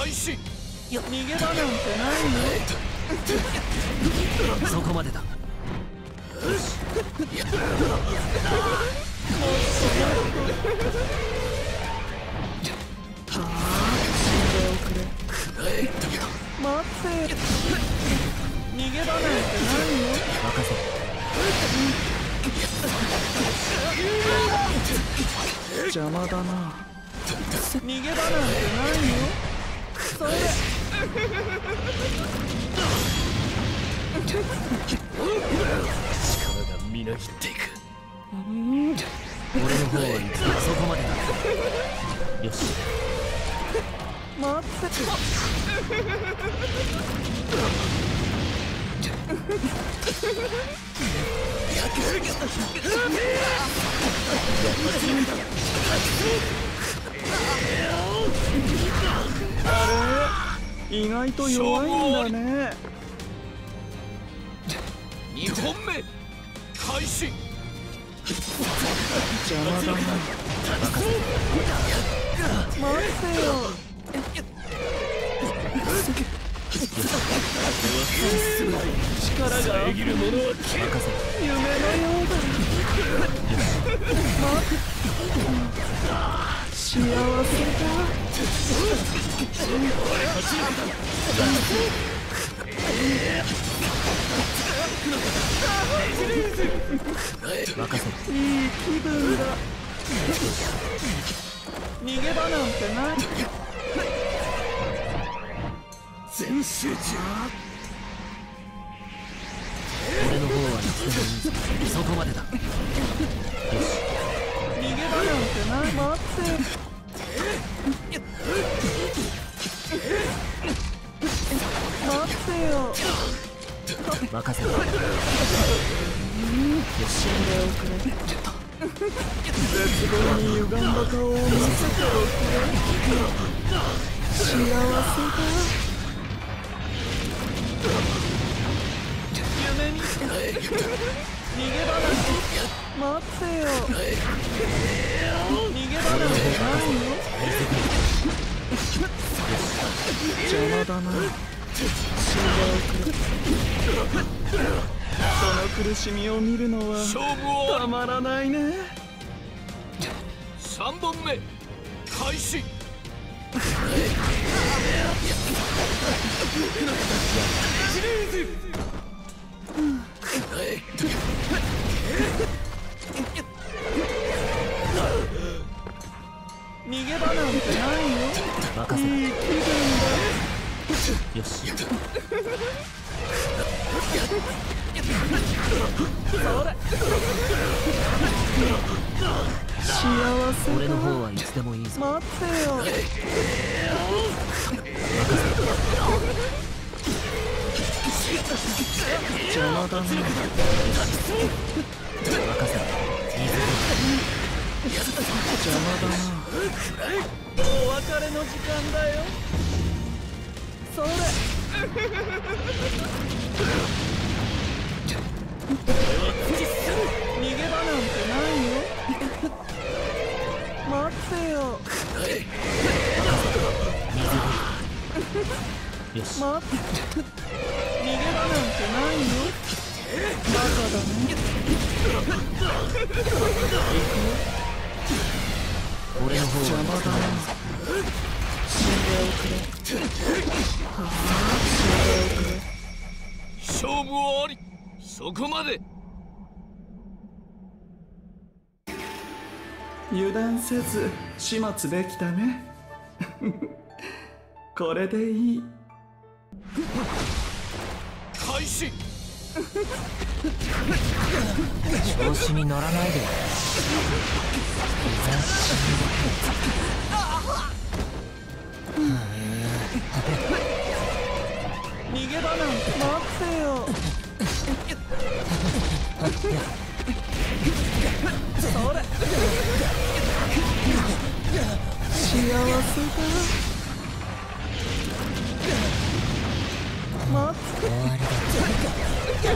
開始。逃げ場なんてないよ。そこまでだ。待って。逃げ場なんて。ないよ任せ邪魔だな逃げ場なんて。ないよそれ力がみなぎっていく俺の方は行くそこまでだよし。待ってあれ意外と弱いんだね。2本目開始。邪魔だな。待ってよ。力が。夢のようだ。待って幸せだ。任せいい気分だ逃げ場なんてない全集中俺の方はいつでもいいぞそこまでだ待てよ任せろ。死んでおくれ絶望に歪んだ顔を見せておくれ幸せだ夢見て逃げ場なんて待ってよ。逃げ場なんてないよ。邪魔だな。死んでおくれその苦しみを見るのは。勝負を。たまらないね3本目開始逃げ場なんてないよ任せいい気分だよしだ幸せ俺の方はいつでもいいぞ待ってよ邪魔だな任せろ邪魔だな。お別れの時間だよ。それ。逃げ場なんてないよ。待ってよ。よし待って逃げ場なんてないよ。バカだね。俺の方邪魔だな死んでおくれはあ死んでおくれ勝負をあり。そこまで油断せず始末できたねこれでいい開始調子に乗らないでよ。逃げ場なんて待ってよ。それ。幸せだ遊び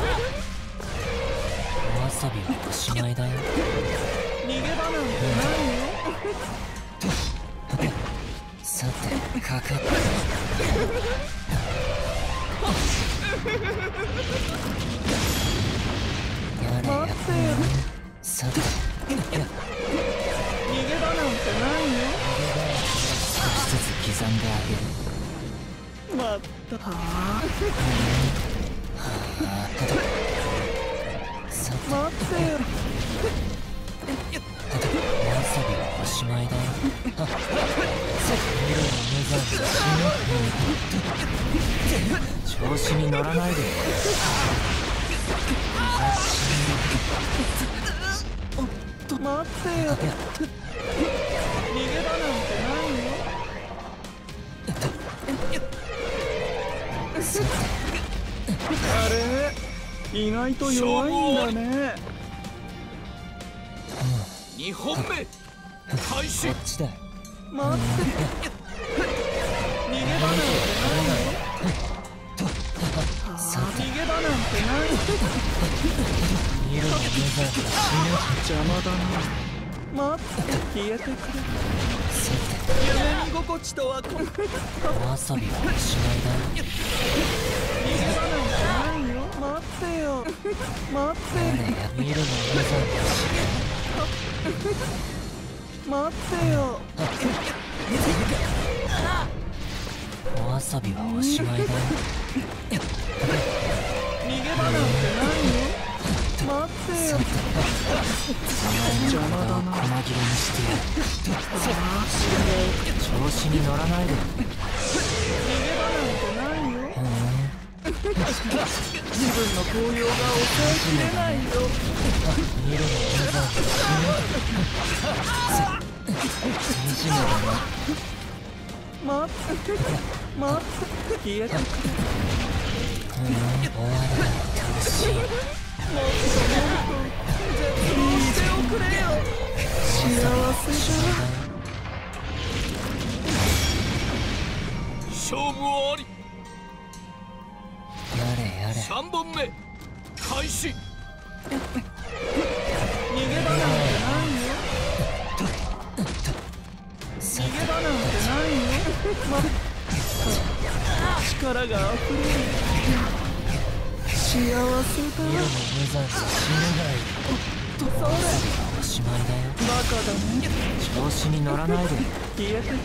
はおしまいだよ。逃げ場なんてないよささてかかって。やれや。さて逃げ場なんてないよ少しずつ刻んであげる。まった調子に乗らないでよと待ってよ逃げ場なんてないよ。あれ？意外と弱いんだね。2本目。開始。こっちだ待って。逃げ場なんてない。よさて。逃げ場なんてない色の無残に死邪魔だな。待って。消えてくれ心地とはこんなてわさびはしまいだよ逃げ場なんてないよ待ってよ待ってやれや色の無残に待ってよわさびはおしまいだ。よ逃げ場なんてないよ。待ってよ邪魔だな細切れにしてやる調子に乗らないで逃げ場なん。てないようん。自分の高揚が抑えきれないよ色の無残に死ぬ惨めだな待って待って消えてくれ終わりだ楽しいくれよ幸せだ勝負あり。やれやれ。3本目開始。逃げ場なんてないよ。さ逃げ場なんてないよ。ま力が溢れる幸せ色の無残に死ぬがいいおっとそれおしまいだよバカだね調子に乗らないで消えてくれ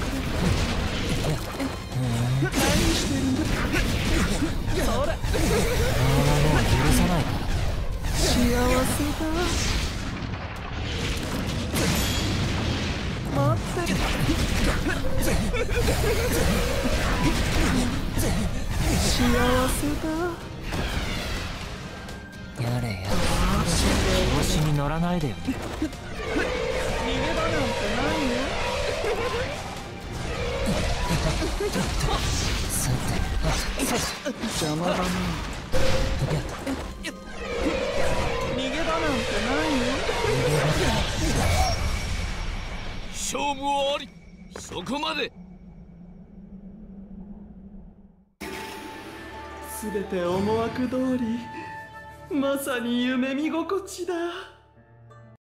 何してるんだそれこのままもう許さないから幸せだ待ってる幸せだ。調子に乗らないでよ。逃げ場なんてないよさて邪魔だな逃げ場なんてないよ勝負はありそこまですべて思惑通りまさに夢見心地だ。